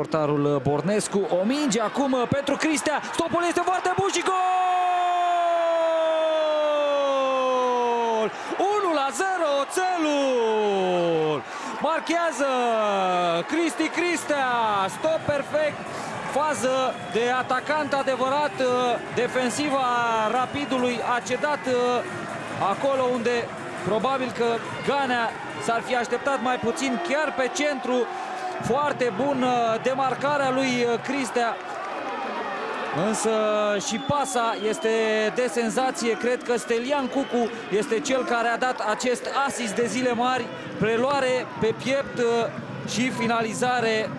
Portarul Bornescu, o minge acum pentru Cristea, stopul este foarte bun și gol! 1 la 0 oțelul! Marchează Cristi Cristea, stop perfect, fază de atacant adevărat, defensiva Rapidului a cedat acolo unde probabil că Ganea s-ar fi așteptat mai puțin chiar pe centru. Foarte bun demarcarea lui Cristea. Însă și pasa este de senzație. Cred că Stelian Cucu este cel care a dat acest asist de zile mari. Preluare pe piept și finalizare